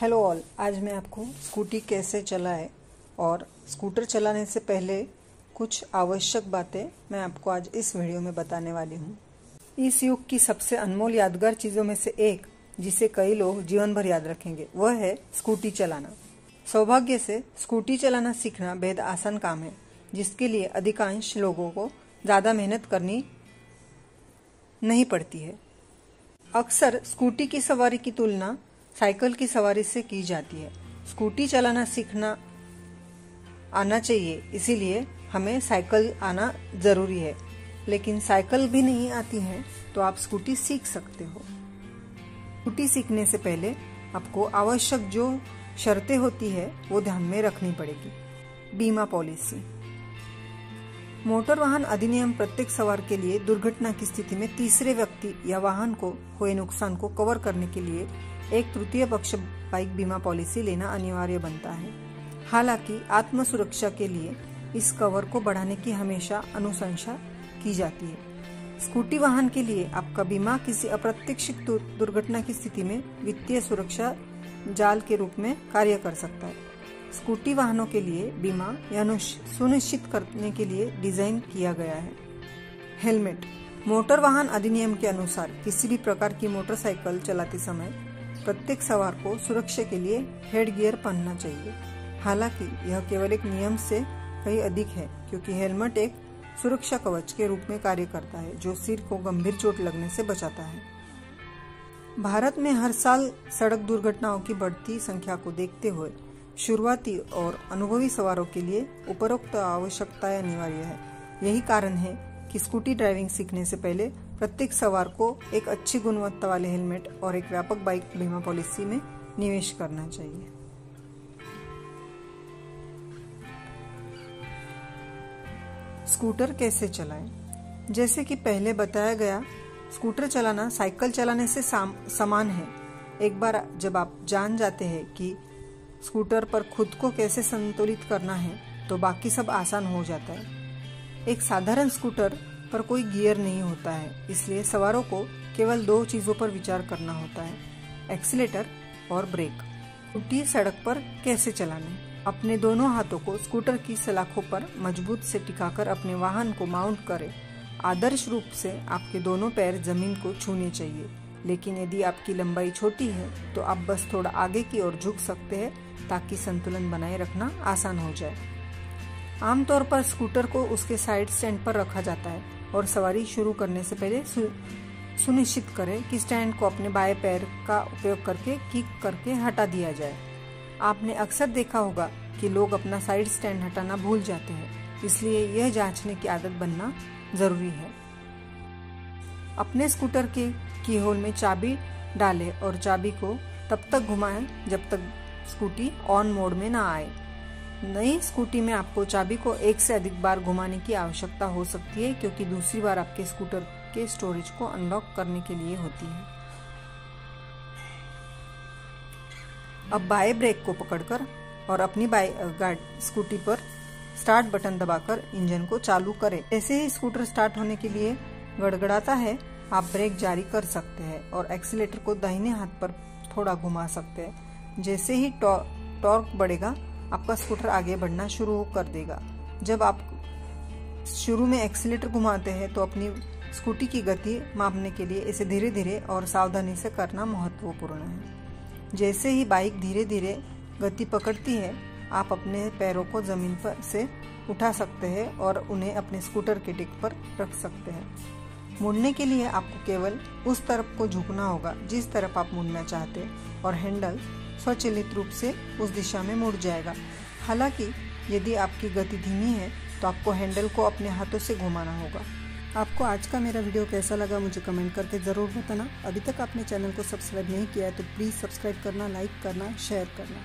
Hello all, आज मैं आपको स्कूटी कैसे चलाए और स्कूटर चलाने से पहले कुछ आवश्यक बातें मैं आपको आज इस वीडियो में बताने वाली हूँ। इस युग की सबसे अनमोल यादगार चीज़ों में से एक, जिसे कई लोग जीवन भर याद रखेंगे, वह है स्कूटी चलाना। सौभाग्य से स्कूटी चलाना सीखना बेहद आसान काम है, जिसके लिए अधिकांश लोगों को ज़्यादा मेहनत करनी नहीं पड़ती है। अक्सर स्कूटी की सवारी की तुलना साइकिल की सवारी से की जाती है। स्कूटी चलाना सीखना आना चाहिए, इसीलिए हमें साइकिल आना ज़रूरी है। लेकिन साइकिल भी नहीं आती है तो आप स्कूटी सीख सकते हो। स्कूटी सीखने से पहले आपको आवश्यक जो शर्तें होती है, वो ध्यान में रखनी पड़ेगी। बीमा पॉलिसी। मोटर वाहन अधिनियम प्रत्येक सवार के लिए दुर्घटना की स्थिति में तीसरे व्यक्ति या वाहन को हुए नुकसान को कवर करने के लिए एक तृतीय पक्ष बाइक बीमा पॉलिसी लेना अनिवार्य बनता है। हालाँकि आत्म सुरक्षा के लिए इस कवर को बढ़ाने की हमेशा अनुशंसा की जाती है। स्कूटी वाहन के लिए आपका बीमा किसी अप्रत्यक्षित दुर्घटना की स्थिति में वित्तीय सुरक्षा जाल के रूप में कार्य कर सकता है। स्कूटी वाहनों के लिए बीमा सुनिश्चित करने के लिए डिज़ाइन किया गया है। हेलमेट, मोटर वाहन अधिनियम के अनुसार किसी भी प्रकार की मोटरसाइकिल चलाते समय प्रत्येक सवार को सुरक्षा के लिए हेड गियर पहनना चाहिए। हालाँकि, यह केवल एक नियम से कहीं अधिक है, क्योंकि हेलमेट एक सुरक्षा कवच के रूप में कार्य करता है, जो सिर को गंभीर चोट लगने से बचाता है। भारत में हर साल सड़क दुर्घटनाओं की बढ़ती संख्या को देखते हुए शुरुआती और अनुभवी सवारों के लिए उपरोक्त आवश्यकताएँ अनिवार्य है। यही कारण है कि स्कूटी ड्राइविंग सीखने से पहले प्रत्येक सवार को एक अच्छी गुणवत्ता वाले हेलमेट और एक व्यापक बाइक बीमा पॉलिसी में निवेश करना चाहिए। स्कूटर कैसे चलाएँ? जैसे कि पहले बताया गया, स्कूटर चलाना, साइकिल चलाने से समान है। एक बार जब आप जान जाते हैं कि स्कूटर पर खुद को कैसे संतुलित करना है तो बाकी सब आसान हो जाता है। एक साधारण स्कूटर पर कोई गियर नहीं होता है, इसलिए सवारों को केवल दो चीज़ों पर विचार करना होता है एक्सीटर और ब्रेक। स्कूटी सड़क पर कैसे चलाने? अपने दोनों हाथों को स्कूटर की सलाखों पर मज़बूत से टिकाकर अपने वाहन को माउंट करें। आदर्श रूप से आपके दोनों पैर ज़मीन को छूने चाहिए, लेकिन यदि आपकी लंबाई छोटी है तो आप बस थोड़ा आगे की ओर झुक सकते हैं, ताकि संतुलन बनाए रखना आसान हो जाए। आमतौर पर स्कूटर को उसके साइड स्टैंड पर रखा जाता है और सवारी शुरू करने से पहले सुनिश्चित करें कि स्टैंड को अपने बाएँ पैर का उपयोग करके किक करके हटा दिया जाए। आपने अक्सर देखा होगा कि लोग अपना साइड स्टैंड हटाना भूल जाते हैं, इसलिए यह जांचने की आदत बनना ज़रूरी है। अपने स्कूटर के की होल में चाबी डालें और चाबी को तब तक घुमाएँ जब तक स्कूटी ऑन मोड में ना आए। नई स्कूटी में आपको चाबी को एक से अधिक बार घुमाने की आवश्यकता हो सकती है, क्योंकि दूसरी बार आपके स्कूटर के स्टोरेज को अनलॉक करने के लिए होती है। अब बाएँ ब्रेक को पकड़कर और अपनी बाई स्कूटी पर स्टार्ट बटन दबाकर इंजन को चालू करें। ऐसे ही स्कूटर स्टार्ट होने के लिए गड़गड़ाता है, आप ब्रेक जारी कर सकते हैं और एक्सीटर को दाहिने हाथ पर थोड़ा घुमा सकते हैं। जैसे ही टॉर्क बढ़ेगा आपका स्कूटर आगे बढ़ना शुरू कर देगा। जब आप शुरू में एक्सीटर घुमाते हैं तो अपनी स्कूटी की गति मापने के लिए इसे धीरे धीरे और सावधानी से करना महत्वपूर्ण है। जैसे ही बाइक धीरे धीरे गति पकड़ती है, आप अपने पैरों को ज़मीन पर से उठा सकते हैं और उन्हें अपने स्कूटर के टिक पर रख सकते हैं। मुड़ने के लिए आपको केवल उस तरफ़ को झुकना होगा, जिस तरफ़ आप मुड़ना चाहते हैं, और हैंडल स्वचलित रूप से उस दिशा में मुड़ जाएगा। हालाँकि, यदि आपकी गति धीमी है तो आपको हैंडल को अपने हाथों से घुमाना होगा। आपको आज का मेरा वीडियो कैसा लगा, मुझे कमेंट करके ज़रूर बताना। अभी तक आपने चैनल को सब्सक्राइब नहीं किया है तो प्लीज़ सब्सक्राइब करना, लाइक करना, शेयर करना।